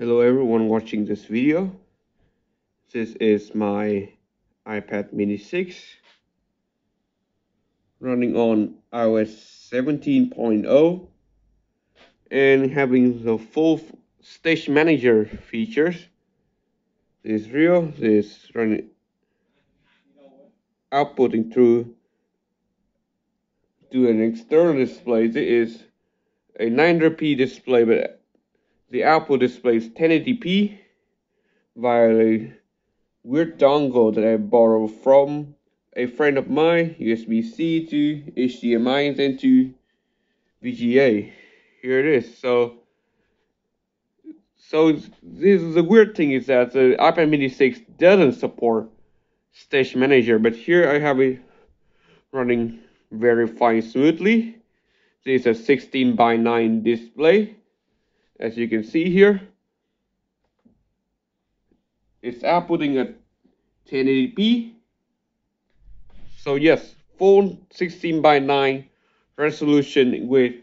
Hello everyone watching this video. This is my iPad mini 6 running on iOS 17.0 and having the full stage manager features. This is real, this running outputting through to an external display. This is a 900p display but the output displays 1080p via a weird dongle that I borrowed from a friend of mine, USB-C to HDMI and then to VGA. Here it is. So, so this is the weird thing is that the iPad Mini 6 doesn't support Stage Manager, but here I have it running very fine smoothly. This is a 16 by 9 display as you can see here it's outputting at 1080p so yes full 16 by 9 resolution with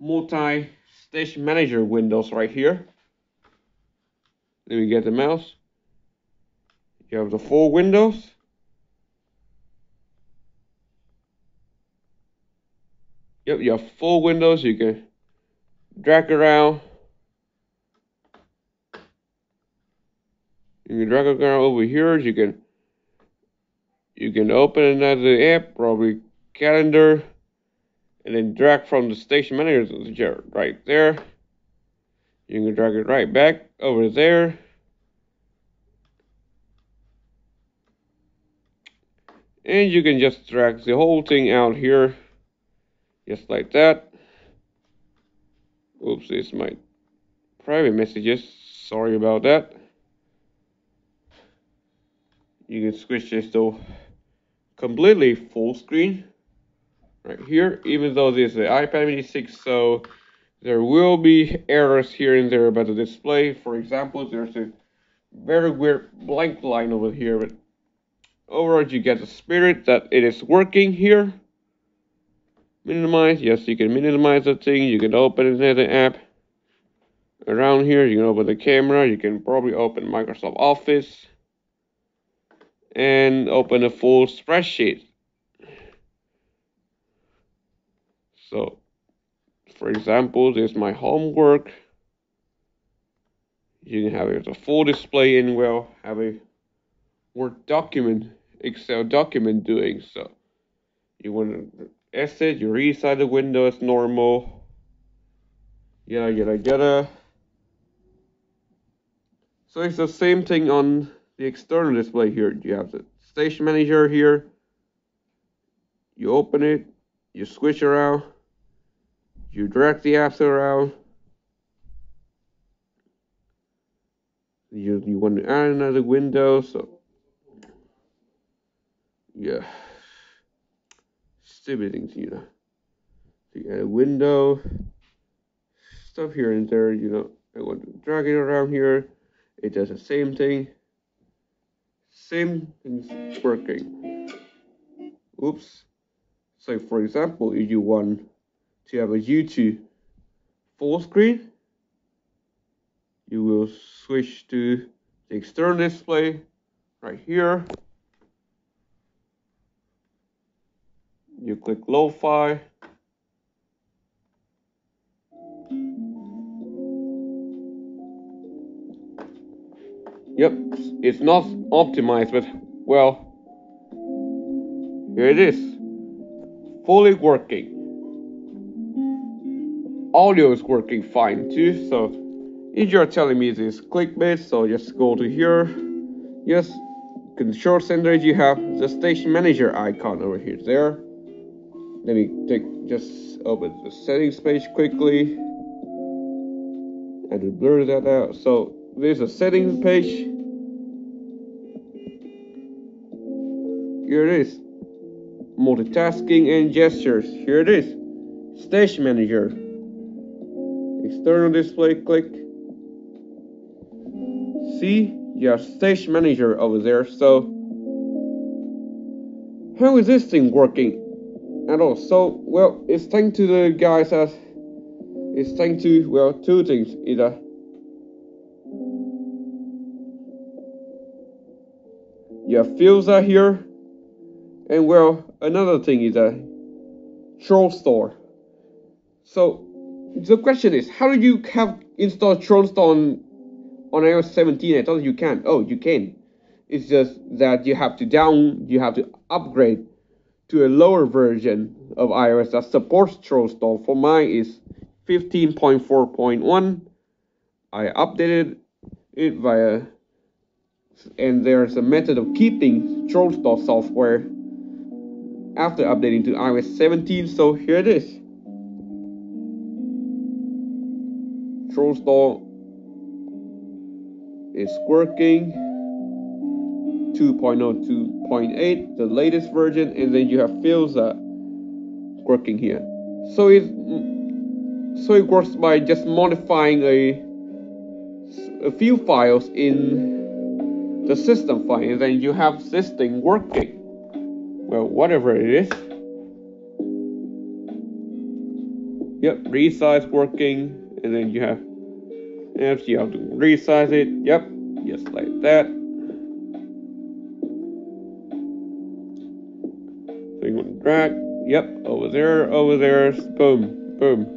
multi stage manager windows right here. Let me get the mouse. You have the full windows. Yep you have full windows. You can drag around You can drag it around over here. You can you can open another app, probably calendar, and then drag from the stage manager right there. You can drag it right back over there. And you can just drag the whole thing out here, just like that. Oops, is my private messages. Sorry about that you can switch this to completely full screen right here even though this is the iPad mini 6 so there will be errors here and there about the display. For example there's a very weird blank line over here but overall you get the spirit that it is working here. Minimize yes you can minimize the thing. You can open another app around here. You can open the camera. You can probably open Microsoft Office and open a full spreadsheet. So, for example, this is my homework. You can have it a full display and we'll have a Word document, Excel document doing so. You want to exit, you resize the window as normal. Yada yada yada. So it's the same thing on the external display here. You have the stage manager here. You open it, you switch around, you drag the apps around. You, you want to add another window, so yeah. Stupid things, you know. So you add a window, stuff here and there, you know. I want to drag it around here. It does the same thing same things working. Oops. So for example, if you want to have a YouTube full screen, you will switch to the external display right here. You click Lo-Fi Yep, it's not optimized, but well, here it is. Fully working. Audio is working fine too, so if you're telling me this clickbait, so just go to here. Yes, control center, you have the stage manager icon over here. There. Let me take just open the settings page quickly and blur that out. So there's a settings page Here it is. Multitasking and gestures. Here it is. Stage manager. External display click. See? You have stage manager over there. So, how is this thing working at all? So, well, it's thanks to the guys that it's thanks to, well, two things. Either you have fields out here and well, another thing is a TrollStore. So the question is, how do you have installed TrollStore on, on iOS 17? I thought you can. Oh, you can. It's just that you have to down, you have to upgrade to a lower version of iOS that supports TrollStore. For mine is 15.4.1. I updated it via, and there's a method of keeping TrollStore software after updating to iOS 17. So here it is. TrollStore is working 2.02.8 the latest version and then you have Filza working here so it so it works by just modifying a a few files in the system file and then you have this thing working well whatever it is. Yep resize working and then you have and you have to resize it. Yep just like that. So you want to drag yep over there over there boom boom.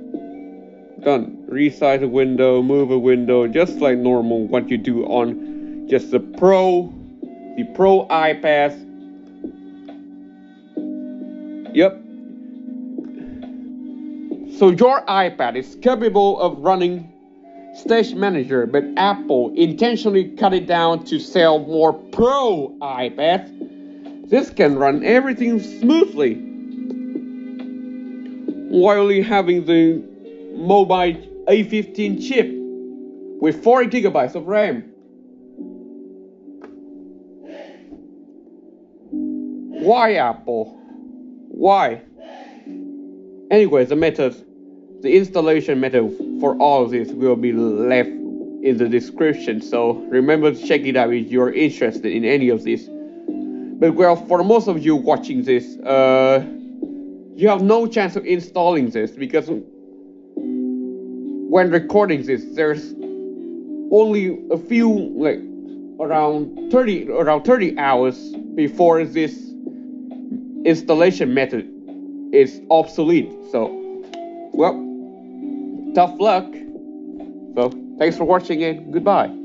Done. Resize a window move a window just like normal what you do on just the pro the pro iPad yep so your iPad is capable of running Stage Manager, but Apple intentionally cut it down to sell more Pro iPads. This can run everything smoothly while having the mobile A15 chip with 40 gigabytes of RAM. Why Apple? Why? Anyway, the method, the installation method for all of this will be left in the description. So remember to check it out if you're interested in any of this. But well, for most of you watching this, uh, you have no chance of installing this because when recording this, there's only a few like around 30 around 30 hours before this installation method is obsolete. So, well, tough luck. So, thanks for watching and goodbye.